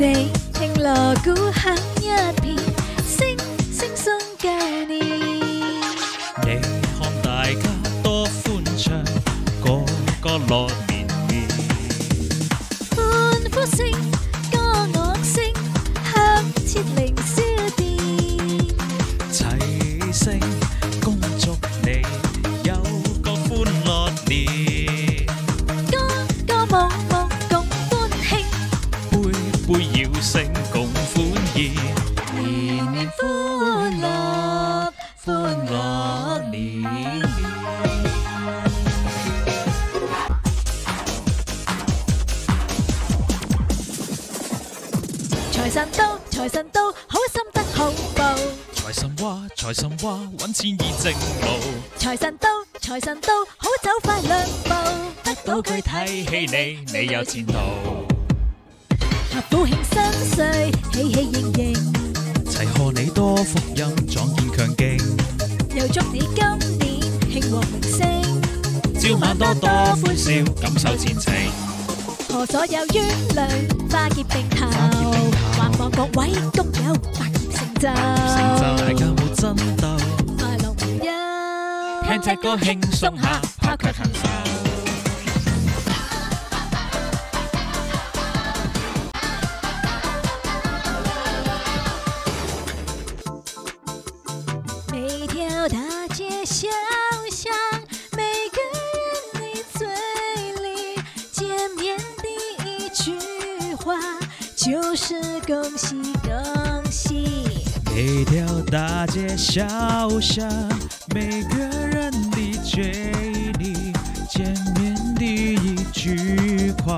đây anh là của hắn nhớ thì sinh sinh xuân cả đi để hôm tại khá to phun trào có có lọt 财神到，财神到，好心得好报。财神话，财神话，揾钱易正路。财神到，财神到，好走快两步。得到佢睇起你，你有前途。合福庆新岁，喜气盈盈，齐贺你多福音，壮健强劲。又祝你今年兴旺名声，朝晚多多欢笑，感受前程。何所有冤累，化结冰头。各位都有发现成就，大家冇争斗，快乐无忧，听只歌轻松下，抛却开心。每条大街小。就是恭喜恭喜，每条大街小巷，每个人的嘴里，见面第一句话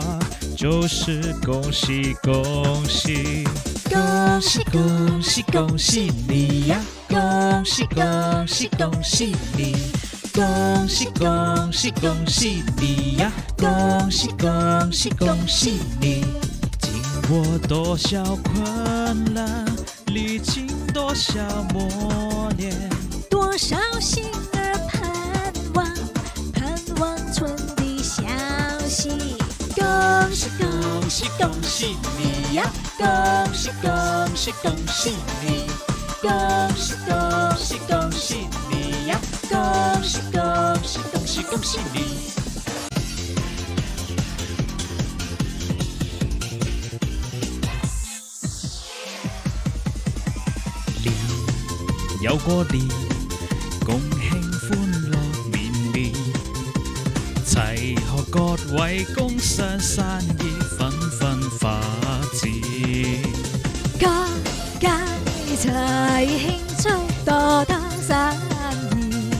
就是恭喜恭喜，恭喜恭喜恭喜你呀，恭喜恭喜恭喜你，恭喜恭喜恭喜你呀，恭喜恭喜恭喜你。我多少困难，历经多少磨练，多少心儿盼望，盼望春的消息。恭喜恭喜恭喜你呀！恭喜恭喜恭喜你！恭喜恭喜恭喜你呀！恭喜恭喜恭喜恭喜你！有过年，共庆欢乐绵绵，齐贺各位工商生意纷纷发展，各界齐庆祝多多生意，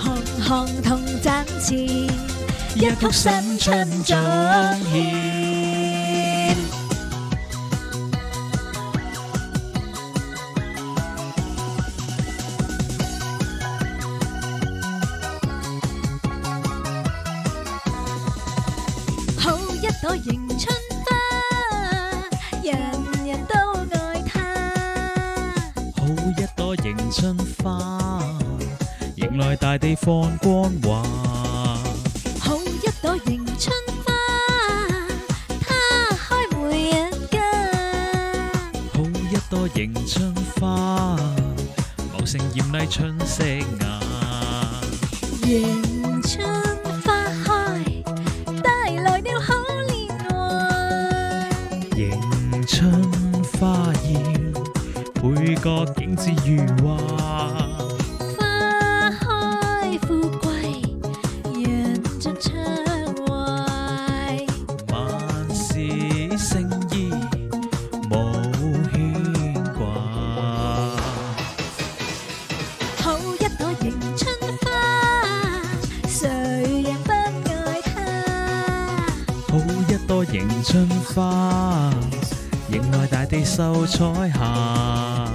行行同赚钱，一曲新春颂献。迎春花，人人都爱它。好一朵迎春花，迎来大地放光华。好一朵迎春花，它开每一家。好一朵迎春花，茂盛艳丽春色雅。迎春。个景致如画，花开富贵，人尽称快。万事胜意，无牵挂。抱一朵迎春花，谁人不爱它？抱一朵迎春花，迎来大地秀彩霞。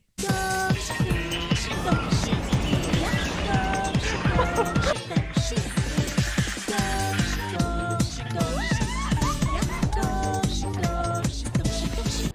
go.